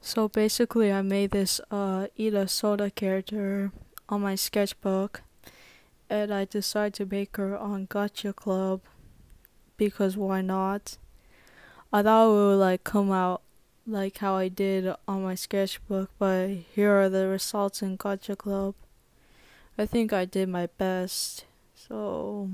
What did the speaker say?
So basically, I made this uh, eat soda character on my sketchbook, and I decided to make her on Gacha Club because why not? I thought it would like come out like how I did on my sketchbook, but here are the results in Gacha Club. I think I did my best, so